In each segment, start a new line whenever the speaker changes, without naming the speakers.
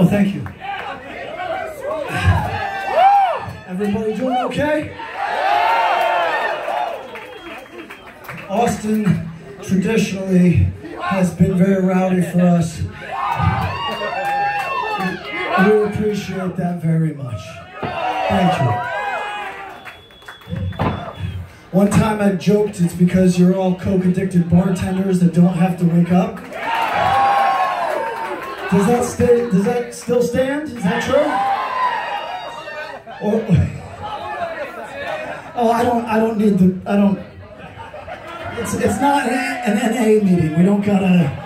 Oh, thank you. Everybody doing okay? Austin traditionally has been very rowdy for us. We appreciate that very much. Thank you. One time I joked it's because you're all coke addicted bartenders that don't have to wake up. Does that stay? Does that still stand? Is that true? Or, oh, I don't. I don't need the. I don't. It's it's not an NA meeting. We don't gotta.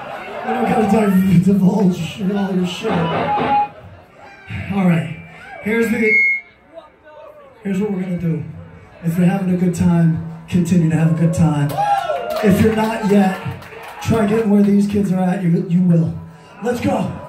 We don't gotta divulge all your shit. All right. Here's the. Here's what we're gonna do. If you're having a good time, continue to have a good time. If you're not yet, try getting where these kids are at. You you will. Let's go.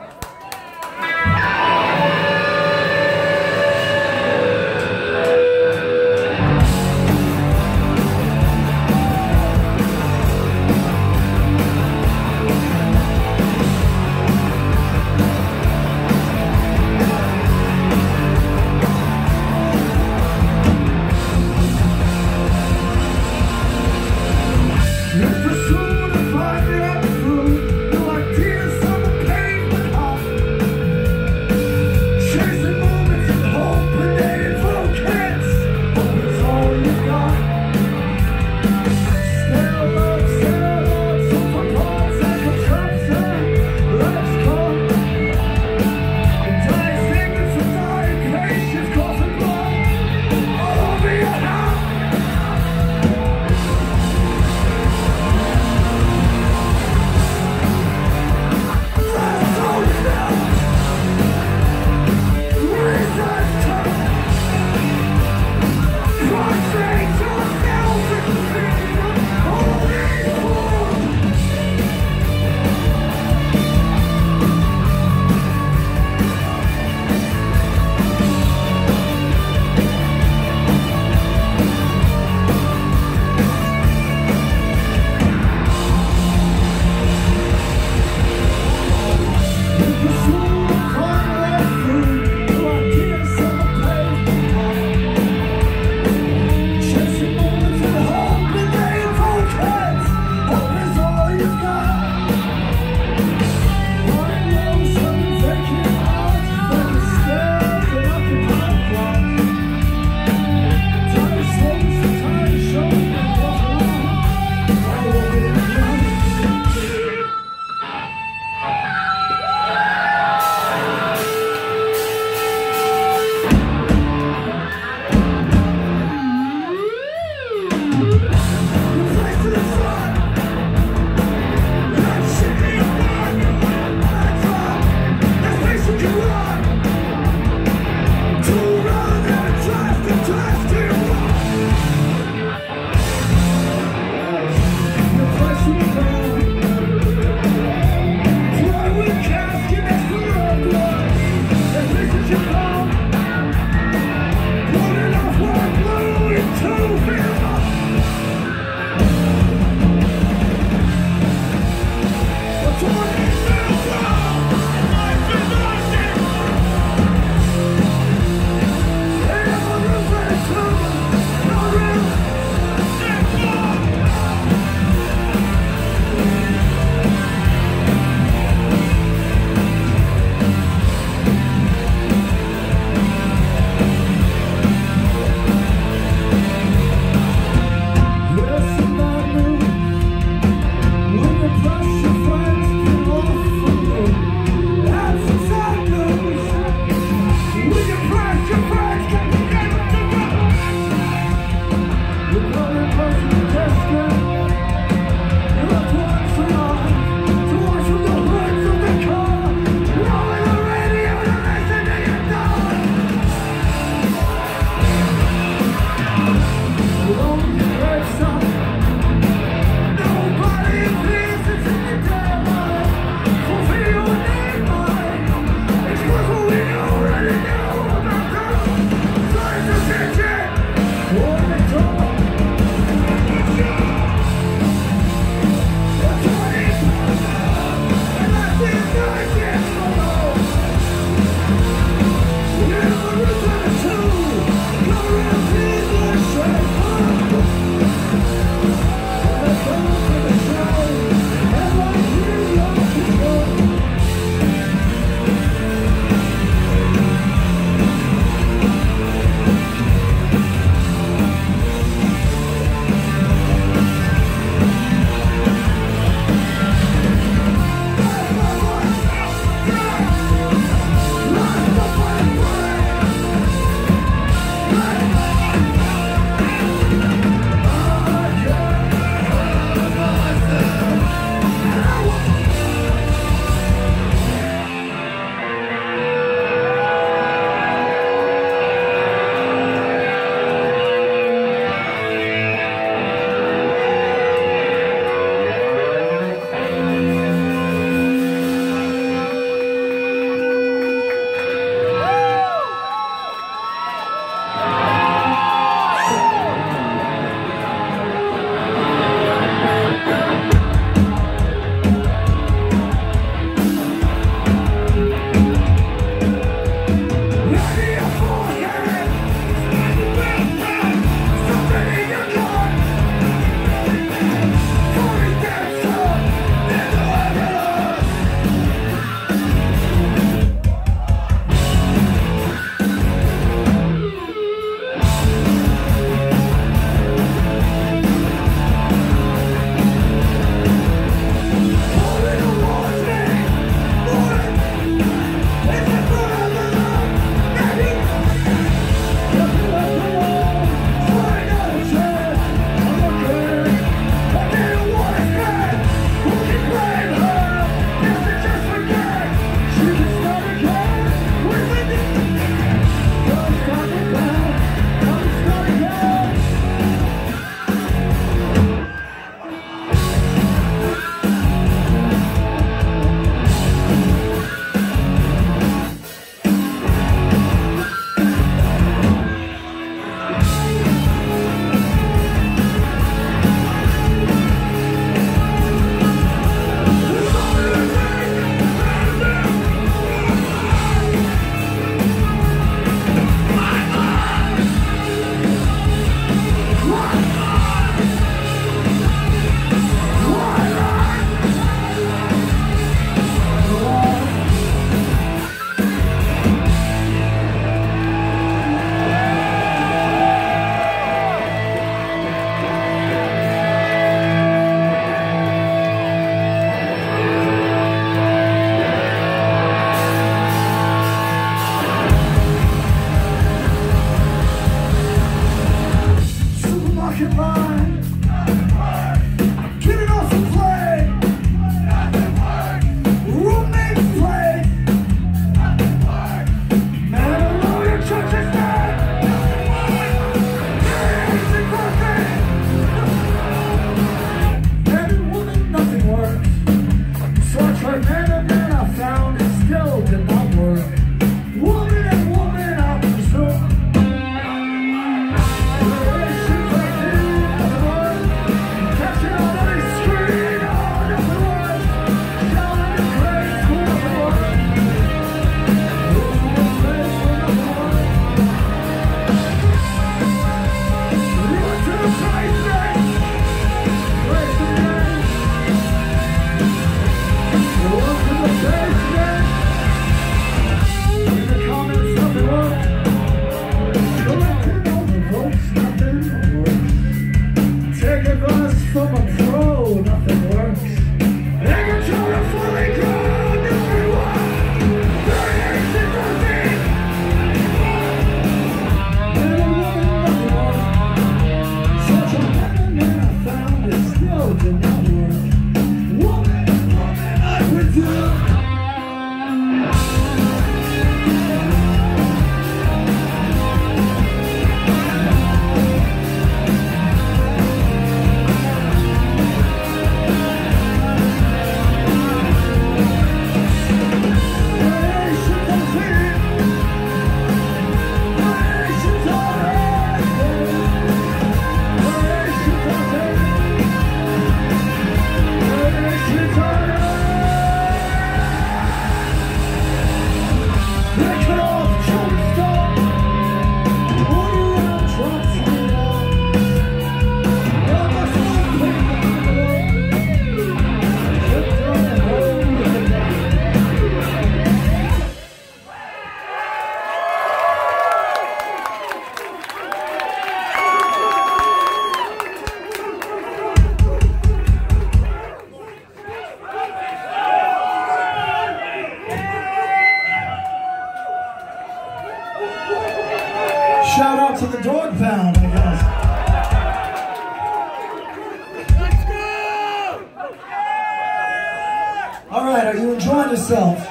All right, are you enjoying yourself? You're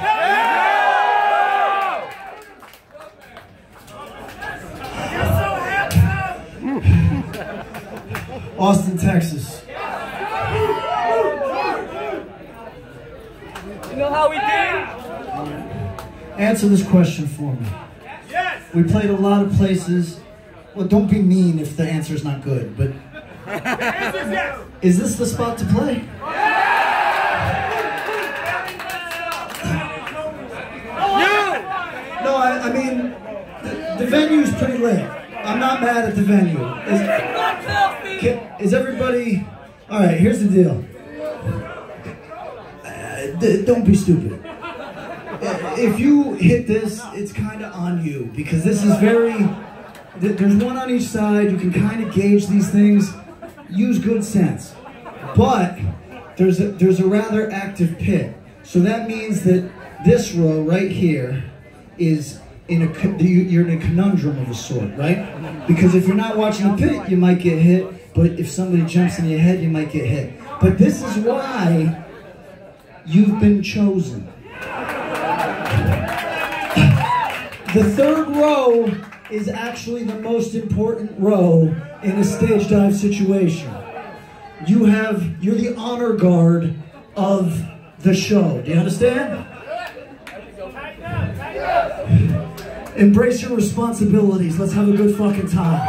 so handsome! Austin, Texas. You know how we do? Answer this question for me. Yes! We played a lot of places. Well, don't be mean if the answer is not good, but is this the spot to play? Pretty lit. I'm not mad at the venue. Is, Is everybody? All right. Here's the deal. Uh, don't be stupid. Uh, If you hit this, it's kind of on you because this is very. th- There's one on each side. You can kind of gauge these things. Use good sense, but there's a, there's a rather active pit. So that means that this row right here is in a you're in a conundrum of a sort, right? Because if you're not watching the pit, you might get hit. But if somebody jumps in your head, you might get hit. But this is why you've been chosen. The third row is actually the most important row in a stage dive situation. You have you're the honor guard of the show. Do you understand? Embrace your responsibilities. Let's have a good fucking time.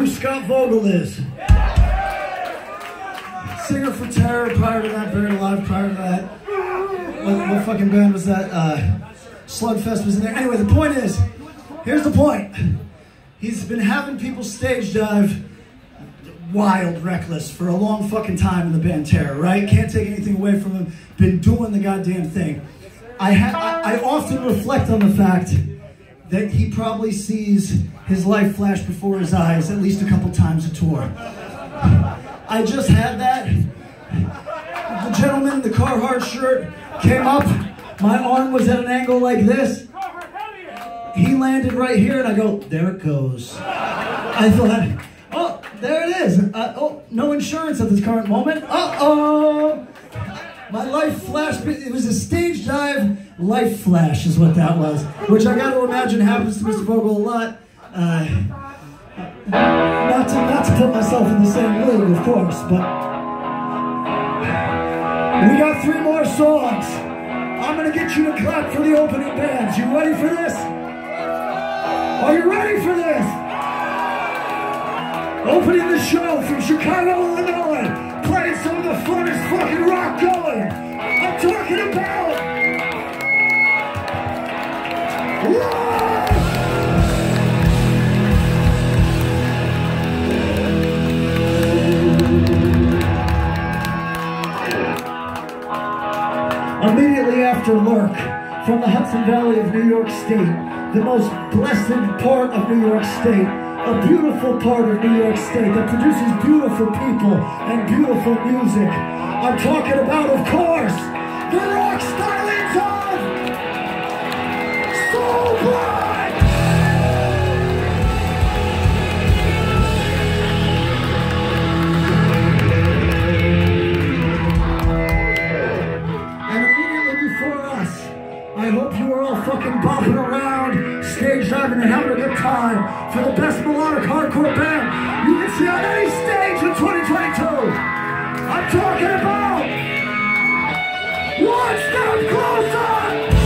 Who Scott Vogel is? Singer for Terror, prior to that, Buried Alive, prior to that. What, what fucking band was that? Uh, Slugfest was in there. Anyway, the point is, here's the point. He's been having people stage dive wild, reckless for a long fucking time in the band Terror, right? Can't take anything away from him. Been doing the goddamn thing. I, ha- I, I often reflect on the fact that he probably sees his life flash before his eyes at least a couple times a tour. I just had that. The gentleman in the Carhartt shirt came up. My arm was at an angle like this. He landed right here, and I go, there it goes. I thought, oh, there it is. Uh, oh, no insurance at this current moment. Uh-oh. My life flashed. it was a stage dive life flash, is what that was. Which I got to imagine happens to Mr. Vogel a lot. Uh, not to not to put myself in the same league, of course, but we got three more songs. I'm gonna get you to clap for the opening bands. You ready for this? Are you ready for this? Opening the show from Chicago, Illinois, playing some of the funnest fucking rock going. I'm talking about. Immediately after Lurk, from the Hudson Valley of New York State, the most blessed part of New York State, a beautiful part of New York State that produces beautiful people and beautiful music. I'm talking about, of course, I hope you are all fucking bopping around, stage diving and having a good time for the best melodic hardcore band you can see on any stage in 2022. I'm talking about One Step Closer!